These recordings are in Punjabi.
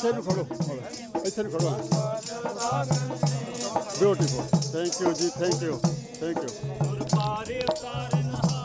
ਇੱਥੇ ਨੂੰ ਖੜੋ। ਇੱਥੇ ਨੂੰ ਖੜੋ। ਬਿਊਟੀਫੁਲ ਥੈਂਕ ਯੂ ਜੀ ਥੈਂਕ ਯੂ ਥੈਂਕ ਯੂ ਹੋਰ ਜੀ ਕੀ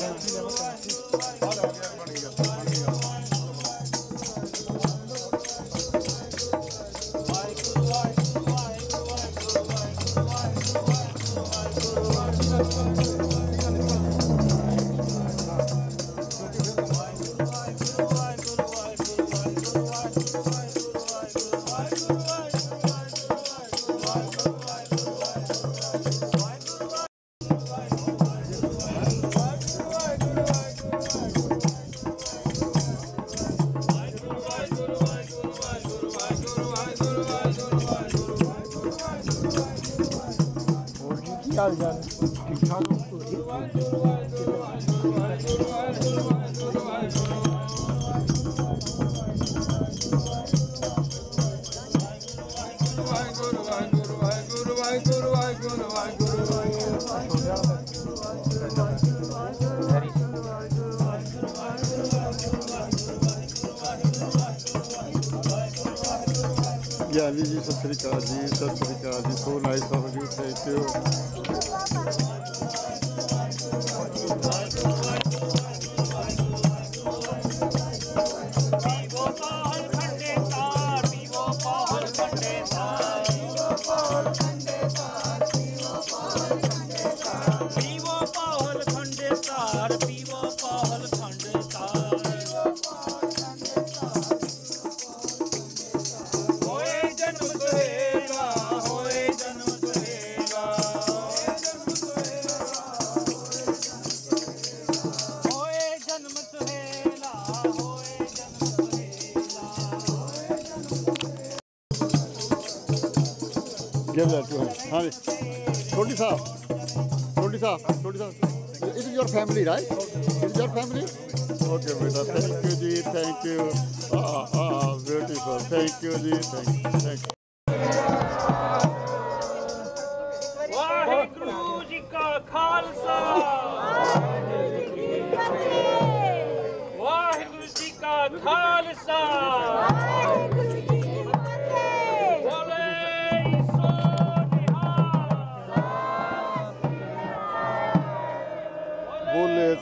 ਹਾਲ ਚਾਲ ਠੀਕ ਜੀ, ਸਤਿ ਸ੍ਰੀ ਅਕਾਲ ਜੀ, ਸਤਿ ਸ੍ਰੀ ਅਕਾਲ ਜੀ। So nice of you thank you give that to him ਹਾਂਜੀ ਛੋਟੀ ਸਾਹਿਬ ਛੋਟੀ ਸਾਹਿਬ ਛੋਟੀ ਸਾਹਿਬ it is your family right it is your family okay beta thank you ji thank you ah ah beautiful thank you ji thank you thank you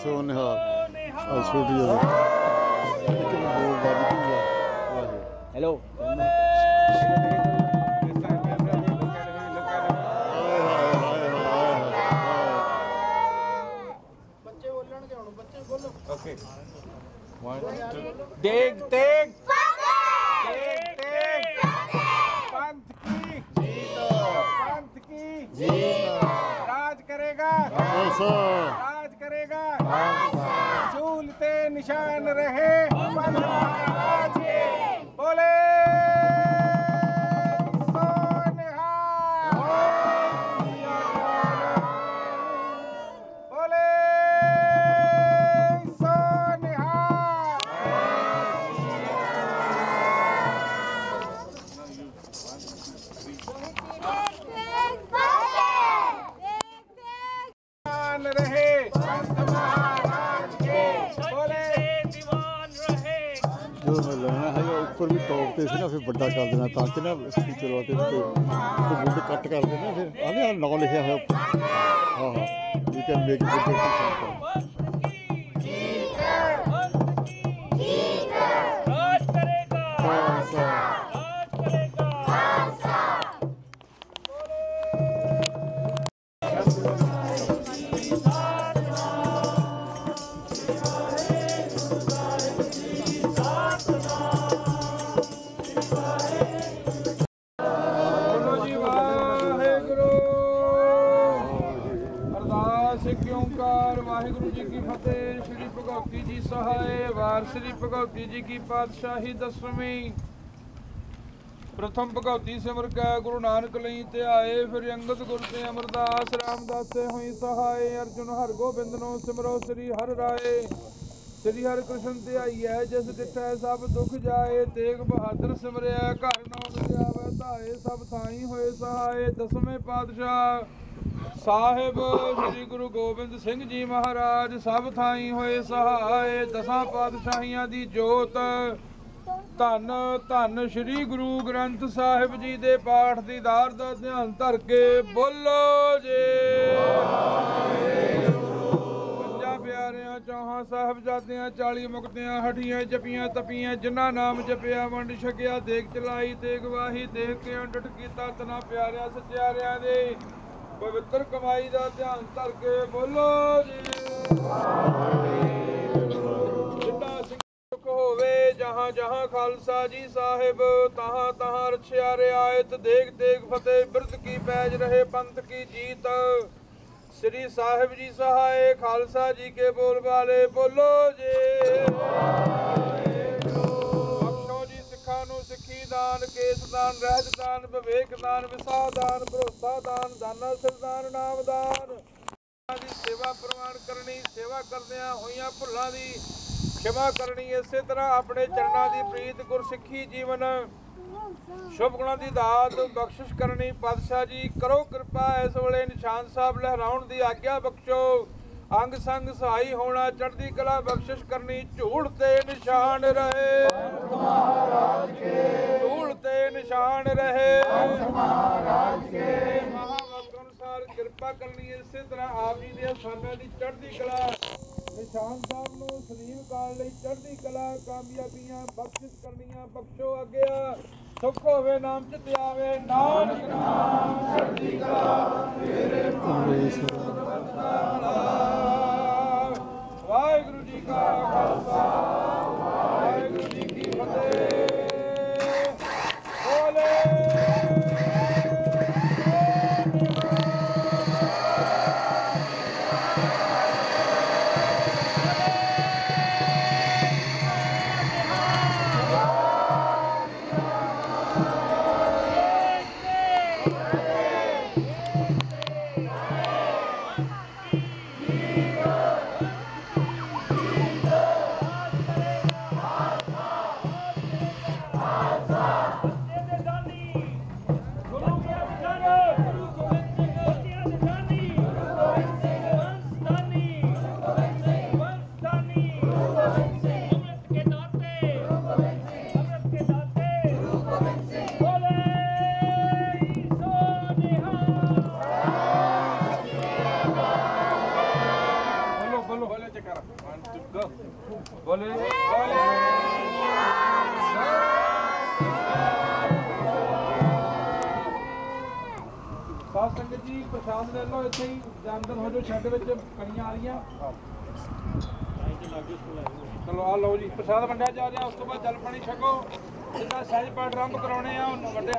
ਸੋ ਨਿਹਾਲ। ਆ ਛੋਟੀ ਵਾਹਿਗੁਰੂ ਹੈਲੋ। ਤੇਗ ਦੇਖ ਦੇਖ। ਪੰਥ ਕੀ? ਜੀਤ। ਪੰਥ ਕੀ? ਜੀਤ। ਰਾਜ ਕਰੇਗਾ ਐਸਾ ਰਾਜ ਉੱਪਰ ਵੀ ਟੌਪ ਤੇ ਸੀ ਨਾ ਫਿਰ ਵੱਡਾ ਕਰ ਦੇਣਾ ਤਾਂ ਕਿ ਨਾ ਸਪੀਕਰ ਵਾਤੇ ਤੇ ਗੁੱਡ ਕੱਟ ਕਰ ਦੇਣਾ, ਫਿਰ ਆਨੇ ਨਾਂ ਲਿਖਿਆ ਹੋਇਆ। ਹਾਂ ਹਾਂ ਯੂ ਕੈਨ ਮੇਕ ਇਟ ਰਾਜ ਸ੍ਰੀ ਭਗਵਤੀ ਜੀ ਕੀ ਪਾਤਸ਼ਾਹੀ ਦਸਵੀਂ। ਪ੍ਰਥਮ ਭਗਵਤੀ ਸਿਮਰ ਕੈ, ਗੁਰੂ ਨਾਨਕ ਲਈ ਤੇ ਆਏ, ਫਿਰ ਅੰਗਦ ਗੁਰ ਤੇ ਅਮਰਦਾਸ ਰਾਮਦਾਸ ਹੋਈ ਸਹਾਏ ਅਰਜੁਨ ਹਰ ਗੋਬਿੰਦ ਨੂੰ ਸਿਮਰੋ ਸ੍ਰੀ ਹਰ ਰਾਏ। ਸ੍ਰੀ ਹਰਿ ਕ੍ਰਿਸ਼ਨ ਤੇ ਹੈ, ਜਿਸ ਡਿਠੈ ਸਭ ਦੁਖ ਜਾਏ, ਤੇਗ ਬਹਾਦਰ ਸਿਮਰਿਆ, ਘਰ ਨਾਮ ਦੇ ਆਵੇ ਸਭ ਥਾਈ ਹੋਏ ਸਹਾਏ, ਦਸਵੇਂ ਪਾਤਸ਼ਾਹ। ਸਾਹਿਬ ਸ੍ਰੀ ਗੁਰੂ ਗੋਬਿੰਦ ਸਿੰਘ ਜੀ ਮਹਾਰਾਜ ਸਭ ਥਾਈ ਹੋਏ ਸਹਾਏ, ਦਸਾਂ ਪਾਤਸ਼ਾਹੀਆਂ ਦੀ ਜੋਤ। ਧੰਨ ਧੰਨ ਸ੍ਰੀ ਗੁਰੂ ਗ੍ਰੰਥ ਸਾਹਿਬ ਜੀ ਦੇ ਪਾਠ ਦੀ ਦਾਰ ਦਾ ਧਿਆਨ ਧਰ ਕੇ ਬੋਲੋ ਜੇ। ਪੰਜਾਂ ਪਿਆਰਿਆਂ ਸਾਹਿਬਜ਼ਾਦਿਆਂ 40 ਮੁਕਤਿਆਂ ਹਟੀਆਂ ਜਪੀਆਂ, ਤਪੀਆਂ, ਜਿਨ੍ਹਾਂ ਨਾਮ ਜਪਿਆ, ਵੰਡ ਛਕਿਆ, ਦੇਖ ਚਲਾਈ ਤੇ ਗਵਾਹੀ ਦੇਖ ਕੇ ਅੰਡਟ ਕੀਤਾ, ਤਨਾ ਪਿਆਰਿਆਂ ਸੱਚਿਆਰਿਆਂ ਦੇ। ਪਵਿੱਤਰ ਕਮਾਈ ਦਾ ਧਿਆਨ ਧਰ ਕੇ ਬੋਲੋ ਜੀ। ਜਿੱਦਾਂ ਸਿੰਘ ਹੋਵੇ, ਜਹਾਂ ਜਹਾਂ ਖਾਲਸਾ ਜੀ ਸਾਹਿਬ, ਤਹਾਂ ਤਹਾਂ ਰਛਿਆ ਰਿਆਇਤ, ਦੇਖ ਦੇਖ ਫਤਿਹ ਬਿਰਦ ਕੀ ਪੈਜ ਰਹੇ, ਪੰਥ ਕੀ ਜੀਤ। ਸ੍ਰੀ ਸਾਹਿਬ ਜੀ ਸਹਾਏ, ਖਾਲਸਾ ਜੀ ਕੇ ਬੋਲ ਵਾਲੇ ਬੋਲੋ ਜੀ। ਬਖਸ਼ੋ ਜੀ, ਸਿੱਖਾਂ ਨੂੰ ਸਿੱਖੀ ਦਾਨ, ਕੇਸ ਦਾਨ ਰਹਿਤ ਦਾਨ, ਵਿਵੇਕ ਦਾਨ, ਵਿਸਾਹ ਦਾਨ, ਭਰੋਸਾ ਦਾਨ, ਦਾਨਾ ਸਰਦਾਨ ਨਾਮ ਦਾਨ। ਉਹਨਾਂ ਦੀ ਸੇਵਾ ਪ੍ਰਵਾਨ ਕਰਨੀ, ਸੇਵਾ ਕਰਦਿਆਂ ਹੋਈਆਂ ਭੁੱਲਾਂ ਦੀ ਖਿਮਾ ਕਰਨੀ, ਇਸੇ ਤਰ੍ਹਾਂ ਆਪਣੇ ਚਰਨਾਂ ਦੀ ਪ੍ਰੀਤ ਗੁਰਸਿੱਖੀ ਜੀਵਨ ਸ਼ੁਭ ਗੁਣਾਂ ਦੀ ਦਾਤ, ਬਖਸ਼ਿਸ਼ ਕਰਨੀ, ਪਾਤਸ਼ਾਹ ਜੀ, ਕਰੋ ਕਿਰਪਾ ਇਸ ਵੇਲੇ ਨਿਸ਼ਾਨ ਸਾਹਿਬ ਲਹਿਰਾਉਣ ਦੀ ਆਗਿਆ ਬਖਸ਼ੋ। ਅੰਗ ਸੰਗ ਸਹਾਈ ਹੋਣਾ, ਚੜ੍ਹਦੀ ਕਲਾ ਬਖਸ਼ਿਸ਼ ਕਰਨੀ ਝੂੜ ਤੇ ਨਿਸ਼ਾਨ ਰਹੇ। ਝੂੜ ਤੇ ਨਿਸ਼ਾਨ ਰਹੇ। ਮਹਾਰਾਜ ਕੇ ਮਹਾਵਕ ਅਨੁਸਾਰ ਕਿਰਪਾ ਕਰਨੀ ਇਸੇ ਤਰ੍ਹਾਂ ਆਪ ਜੀ ਦੇ ਸਾਨਾਂ ਦੀ ਚੜ੍ਹਦੀ ਕਲਾ। ਨਿਸ਼ਾਨ ਸਾਹਿਬ ਨੂੰ ਸਲੀਮ ਕਾਲ ਲਈ ਚੜ੍ਹਦੀ ਕਲਾ ਕਾਮਯਾਬੀਆਂ ਬਖਸ਼ਿਸ਼ ਕਰਨੀਆਂ ਬਖਸ਼ੋ ਅੱਗੇ ਸੁਖ ਹੋਵੇ ਨਾਮ ਚ ਆਵੇ ਨਾਨਕ ਨਾਮ। ਚੜ੍ਹਦੀ ਕਲਾ ਸਾਧ ਸੰਗਤ ਜੀ, ਪ੍ਰਸ਼ਾਦ ਲੈ ਲਓ ਇੱਥੇ ਹੀ ਜਾਨਦਰ ਹੋ ਜੋ ਛੱਡ ਵਿੱਚ ਕਣੀਆਂ ਆ ਰਹੀਆਂ। ਚਲੋ ਆ ਲਓ ਜੀ, ਪ੍ਰਸ਼ਾਦ ਵੰਡਿਆ ਜਾ ਰਿਹਾ, ਉਸ ਤੋਂ ਬਾਅਦ ਜਲ ਪਾਣੀ ਛਕੋ। ਜਿੱਦਾਂ ਸਹਿਜ ਪਾਠ ਆਰੰਭ ਕਰਾਉਣੇ ਆ, ਉਹਨੂੰ ਵੱਡੇ